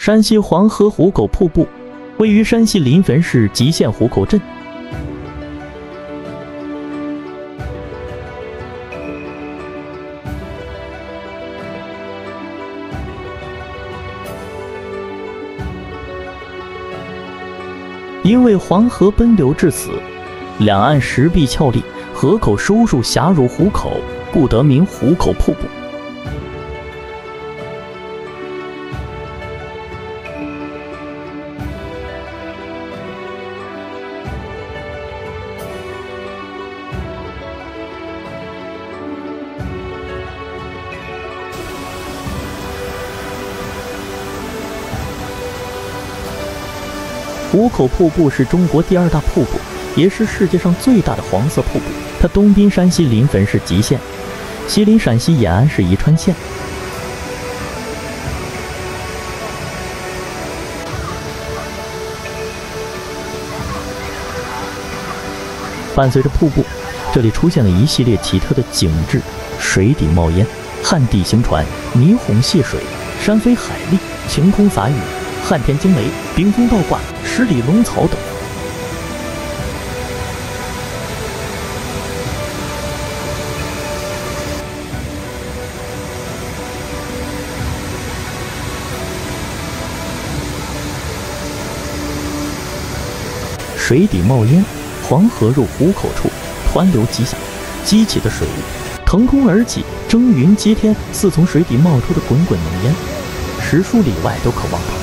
山西黄河壶口瀑布位于山西临汾市吉县壶口镇。因为黄河奔流至此，两岸石壁峭立，河口收入狭如壶口，故得名壶口瀑布。壶口瀑布是中国第二大瀑布，也是世界上最大的黄色瀑布。它东濒山西临汾市吉县，西临陕西延安市宜川县。伴随着瀑布，这里出现了一系列奇特的景致：水底冒烟、旱地行船、霓虹戏水、山飞海立、晴空洒雨。撼天惊雷、冰封倒挂、十里龙草等。水底冒烟，黄河入壶口处湍流急响，激起的水雾腾空而起，蒸云接天，似从水底冒出的滚滚浓烟，十数里外都可望到。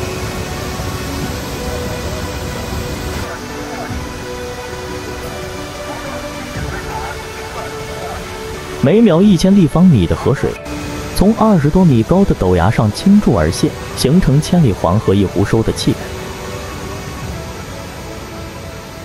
每秒一千立方米的河水，从二十多米高的陡崖上倾注而泻，形成千里黄河一壶收的气流。